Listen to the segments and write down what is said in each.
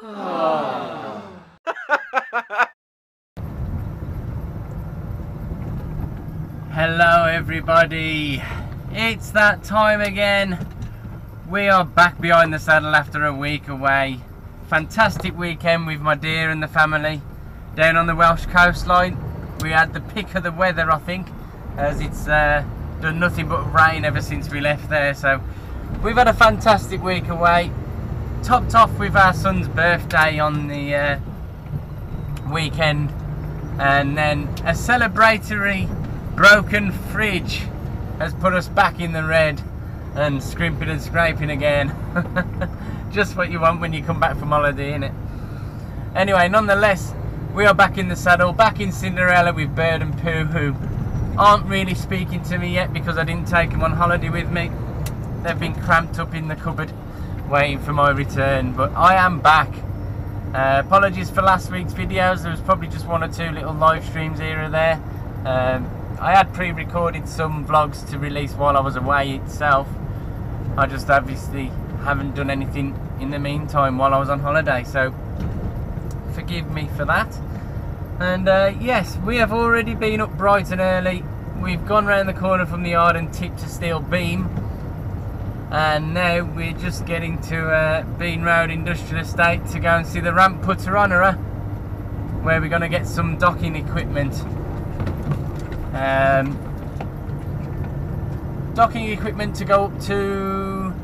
Hello everybody, it's that time again. We are back behind the saddle after a week away. Fantastic weekend with my dear and the family down on the Welsh coastline. We had the pick of the weather I think as it's uh, done nothing but rain ever since we left there so we've had a fantastic week away. Topped off with our son's birthday on the uh, weekend. And then a celebratory broken fridge has put us back in the red and scrimping and scraping again. Just what you want when you come back from holiday innit? Anyway nonetheless we are back in the saddle back in Cinderella with Bird and Pooh who aren't really speaking to me yet because I didn't take them on holiday with me. They've been cramped up in the cupboard waiting for my return but I am back uh, apologies for last week's videos there was probably just one or two little live streams here or there um, I had pre-recorded some vlogs to release while I was away itself. I just obviously haven't done anything in the meantime while I was on holiday, so forgive me for that. And uh, yes, we have already been up bright and early. We've gone round the corner from the yard and tipped a steel beam. And now we're just getting to uh, Bean Road Industrial Estate to go and see the ramp putter where we're going to get some docking equipment um, docking equipment to go up to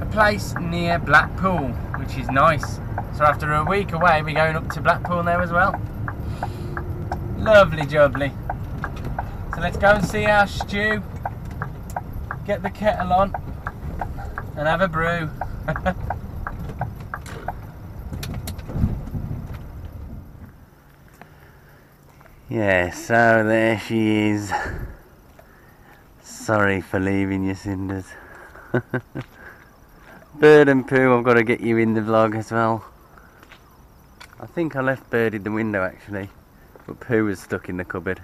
a place near Blackpool, which is nice. So after a week away, we're going up to Blackpool now as well. Lovely jubbly. So let's go and see our Stu, get the kettle on, and have a brew. Yeah, so there she is. Sorry for leaving you, Cinders. Bird and Poo, I've got to get you in the vlog as well. I think I left Bird in the window actually, but Poo was stuck in the cupboard.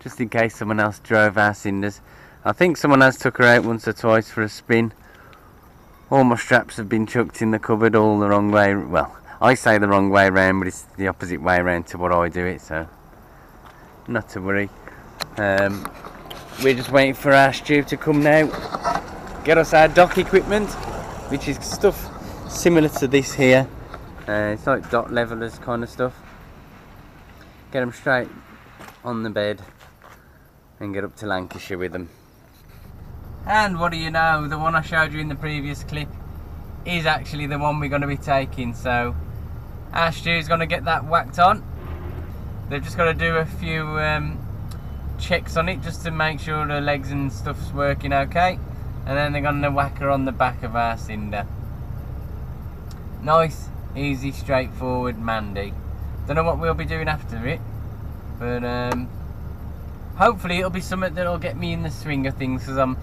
Just in case someone else drove our Cinders. I think someone has took her out once or twice for a spin. All my straps have been chucked in the cupboard all the wrong way. Well, I say the wrong way around, but it's the opposite way around to what I do it, so not to worry. Um, we're just waiting for our Stu to come now, get us our dock equipment, which is stuff similar to this here. Uh, it's like dock levelers kind of stuff. Get them straight on the bed and get up to Lancashire with them. And what do you know, the one I showed you in the previous clip is actually the one we're going to be taking. So our Stu's going to get that whacked on They've just got to do a few um, checks on it just to make sure the legs and stuff's working okay. And then they're going to whack her on the back of our cinder. Nice, easy, straightforward Mandy. Don't know what we'll be doing after it. But um, hopefully it'll be something that'll get me in the swing of things because I'm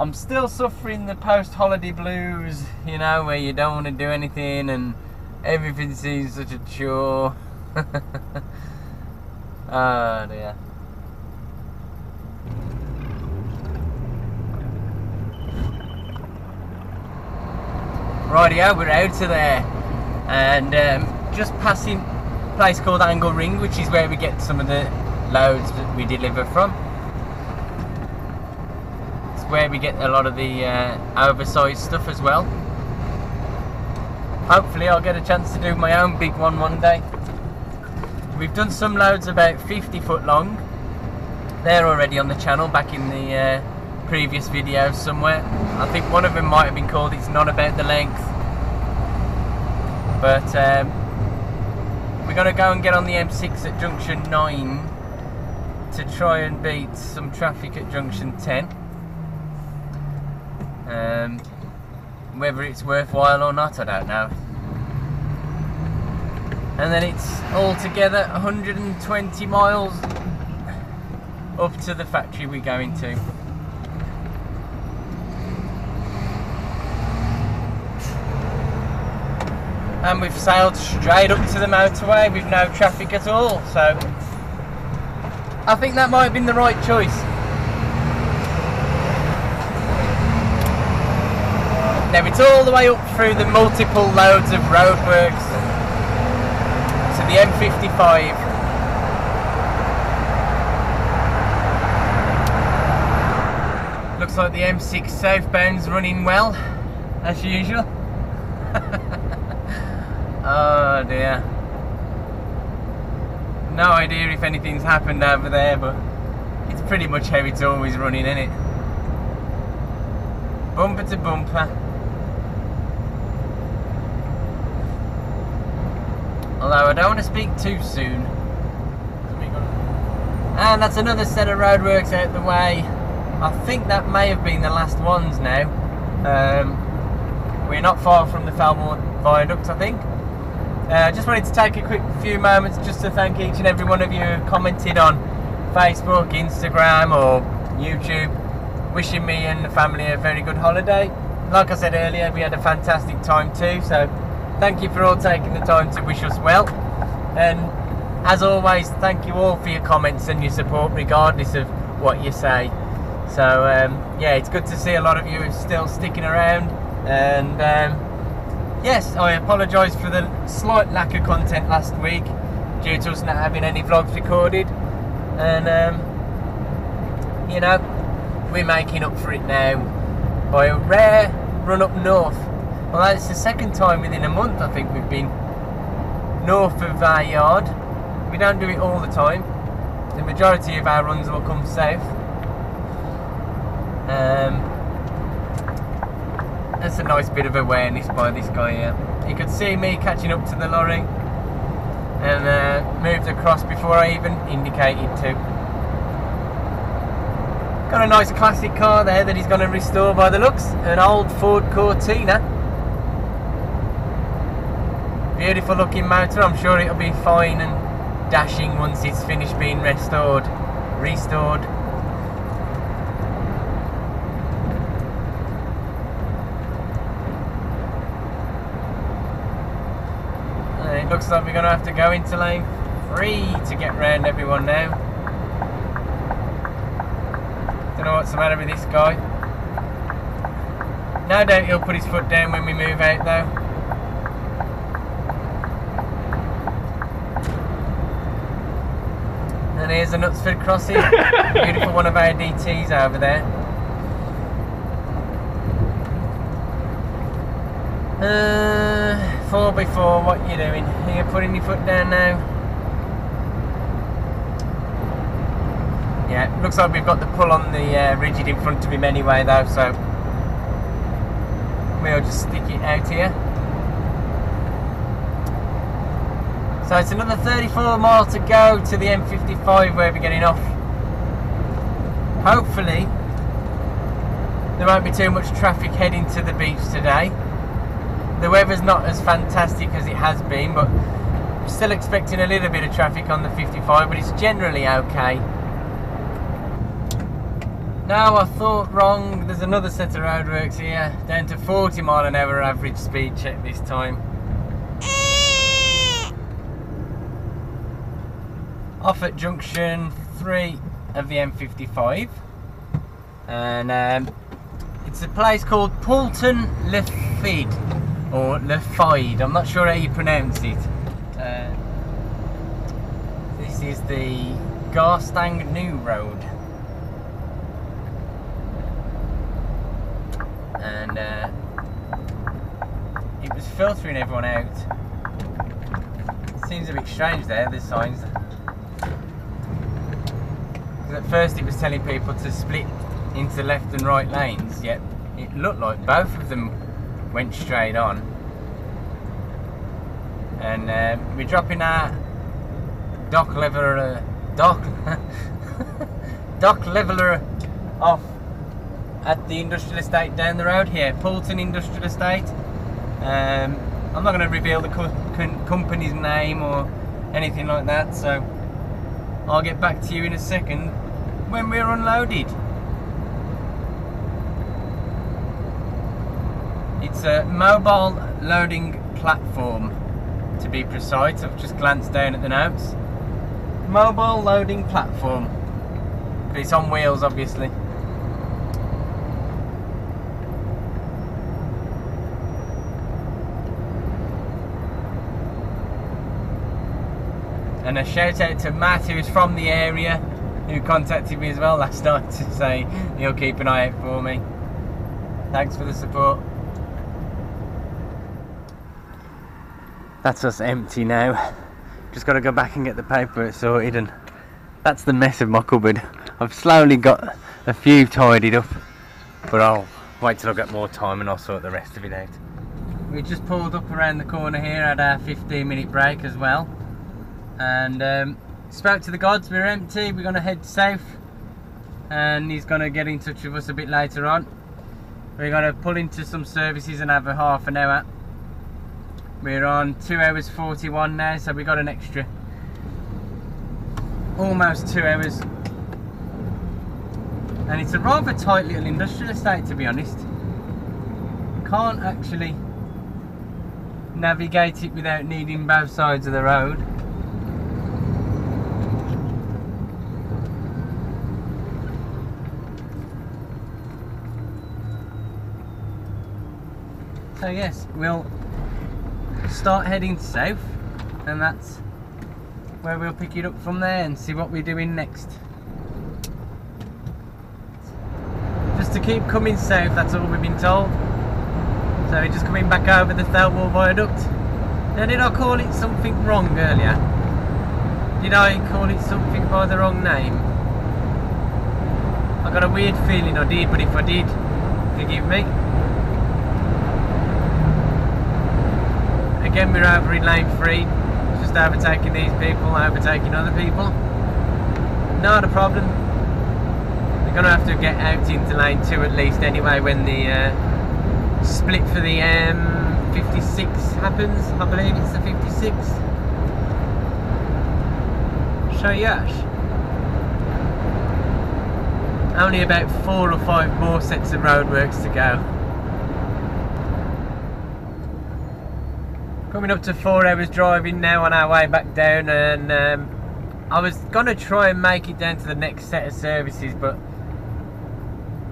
I'm still suffering the post-holiday blues, you know, where you don't want to do anything and everything seems such a chore. Oh dear. Rightio, we're out of there and um, just passing a place called Angle Ring which is where we get some of the loads that we deliver from. Where we get a lot of the uh, oversized stuff as well. Hopefully I'll get a chance to do my own big one one day. We've done some loads about 50 foot long. They're already on the channel back in the uh, previous videos somewhere. I think one of them might have been called It's Not About the Length. But um, we're going to go and get on the M6 at junction 9 to try and beat some traffic at junction 10. Um, whether it's worthwhile or not, I don't know and then it's altogether 120 miles up to the factory we're going to. And we've sailed straight up to the motorway with no traffic at all, so I think that might have been the right choice. Now it's all the way up through the multiple loads of roadworks to the M55. Looks like the M6 southbound's running well, as usual. oh dear. No idea if anything's happened over there, but it's pretty much how it's always running, isn't it? Bumper to bumper. Although I don't want to speak too soon. And that's another set of roadworks out the way. I think that may have been the last ones now. Um, we're not far from the Falmore Viaduct, I think. I uh, just wanted to take a quick few moments just to thank each and every one of you who commented on Facebook, Instagram, or YouTube, wishing me and the family a very good holiday. Like I said earlier, we had a fantastic time too, so thank you for all taking the time to wish us well. And as always, thank you all for your comments and your support, regardless of what you say. So um, yeah, it's good to see a lot of you still sticking around. And um, yes, I apologise for the slight lack of content last week due to us not having any vlogs recorded. And um, you know, we're making up for it now by a rare run up north. Well, that's the second time within a month I think we've been north of our yard. We don't do it all the time. The majority of our runs will come south. Um, that's a nice bit of awareness by this guy here. He could see me catching up to the lorry and uh, moved across before I even indicated to. Got a nice classic car there that he's going to restore by the looks. An old Ford Cortina. Beautiful looking motor. I'm sure it'll be fine and dashing once it's finished being restored. Restored. It looks like we're going to have to go into lane 3 to get round everyone now. Don't know what's the matter with this guy. No doubt he'll put his foot down when we move out though. And here's the Knutsford crossing. Beautiful one of our DTs over there. Uh, Four before, what you doing? Are you putting your foot down now? Yeah, looks like we've got the pull on the uh, rigid in front of him anyway though, so we'll just stick it out here. So it's another 34 mile to go to the M55 where we're getting off. Hopefully there won't be too much traffic heading to the beach today the weather's not as fantastic as it has been, but still expecting a little bit of traffic on the 55, but it's generally okay. Now I thought wrong, there's another set of roadworks here, down to 40 mile an hour average speed check this time. Off at junction 3 of the M55 and um, it's a place called Poulton Le Fid or Lefide, I'm not sure how you pronounce it. Uh, this is the Garstang New Road. And uh, it was filtering everyone out. Seems a bit strange there, the signs. Because at first it was telling people to split into left and right lanes, yet it looked like both of them went straight on. And uh, we're dropping our dock leveler, dock, dock leveler off at the industrial estate down the road here, Poulton Industrial Estate. Um, I'm not going to reveal the co company's name or anything like that, so I'll get back to you in a second when we're unloaded. It's a mobile loading platform, to be precise. I've just glanced down at the notes. Mobile loading platform. But it's on wheels, obviously. And a shout out to Matt, who's from the area who contacted me as well last night to say he'll keep an eye out for me. Thanks for the support. That's us empty now. Just got to go back and get the paper sorted, and that's the mess of my cupboard. I've slowly got a few tidied up, but I'll wait till I get more time and I'll sort the rest of it out. We just pulled up around the corner here at our 15 minute break as well, and um, spoke to the gods. We're empty. We're gonna head south, and he's gonna get in touch with us a bit later on. We're gonna pull into some services and have a half an hour. We're on two hours 41 now, so we got an extra almost two hours. And it's a rather tight little industrial estate to be honest. Can't actually navigate it without needing both sides of the road. So yes, we'll start heading south and that's where we'll pick it up from there and see what we're doing next. Just to keep coming south, that's all we've been told. So we're just coming back over the Thelwall Viaduct. Now did I call it something wrong earlier? Did I call it something by the wrong name? I got a weird feeling I did, but if I did, forgive me. Again, we're over in lane 3, just overtaking these people, overtaking other people. Not a problem. We're going to have to get out into lane 2 at least anyway when the uh, split for the M56 happens. I believe it's the 56. So yes. Only about four or five more sets of roadworks to go. Coming up to four hours driving now on our way back down and um, I was going to try and make it down to the next set of services but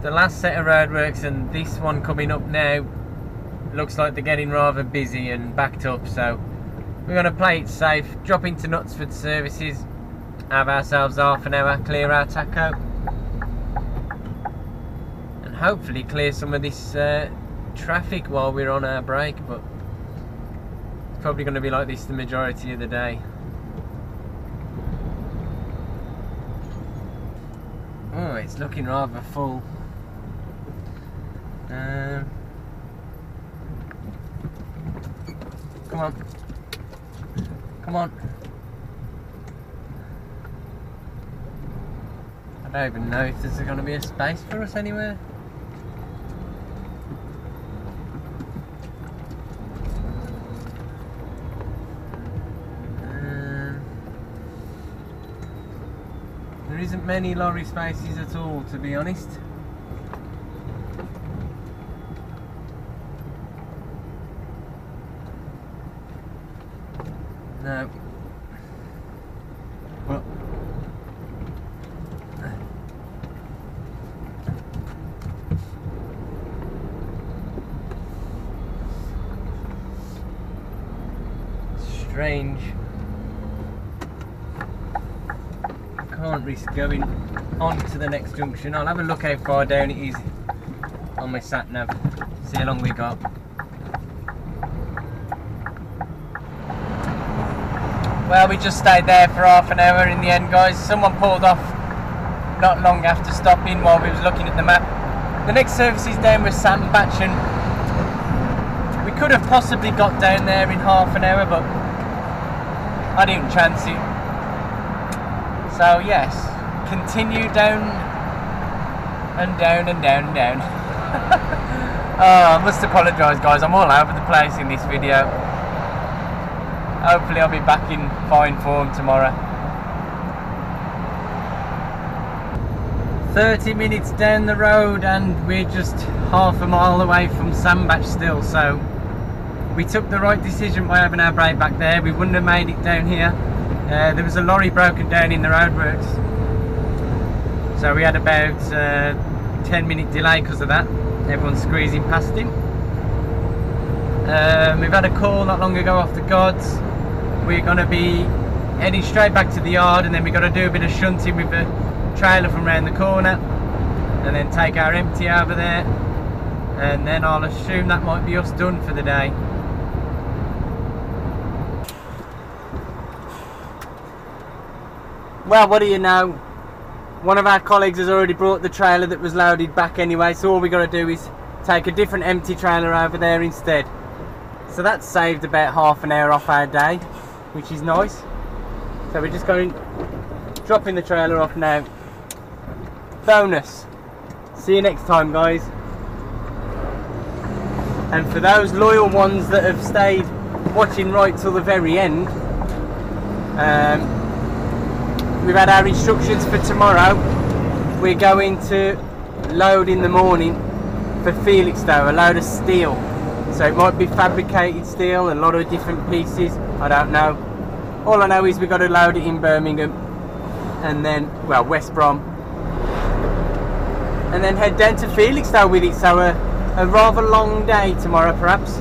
the last set of roadworks and this one coming up now looks like they're getting rather busy and backed up so we're going to play it safe drop into Knutsford services have ourselves half an hour clear our tacho and hopefully clear some of this uh, traffic while we're on our break but it's probably going to be like this the majority of the day oh it's looking rather full um, come on. Come on. I don't even know if there's going to be a space for us anywhere. Isn't many lorry spaces at all, to be honest. No. Well. Strange. Can't risk going on to the next junction. I'll have a look how far down it is on my sat nav. See how long we got. Well, we just stayed there for half an hour in the end, guys. Someone pulled off not long after stopping while we was looking at the map. The next service is down with Sandbach and we could have possibly got down there in half an hour, but I didn't chance it. So yes, continue down and down and down and down. oh, I must apologise guys, I'm all over the place in this video hopefully I'll be back in fine form tomorrow. 30 minutes down the road and we're just half a mile away from Sandbach still so we took the right decision by having our break back there we wouldn't have made it down here uh, there was a lorry broken down in the roadworks. So we had about uh, 10 minute delay because of that. Everyone's squeezing past him. Um, we've had a call not long ago off the gods. We're going to be heading straight back to the yard and then we've got to do a bit of shunting with the trailer from round the corner and then take our empty over there. And then I'll assume that might be us done for the day. Well, what do you know? One of our colleagues has already brought the trailer that was loaded back anyway, so all we got to do is take a different empty trailer over there instead. So that's saved about half an hour off our day, which is nice. So we're just going, dropping the trailer off now. Bonus. See you next time, guys. And for those loyal ones that have stayed watching right till the very end, um, we've had our instructions for tomorrow. We're going to load in the morning for Felixstowe, a load of steel. So it might be fabricated steel, a lot of different pieces, I don't know. All I know is we've got to load it in Birmingham and then, well, West Brom. And then head down to Felixstowe with it, so a, a rather long day tomorrow perhaps.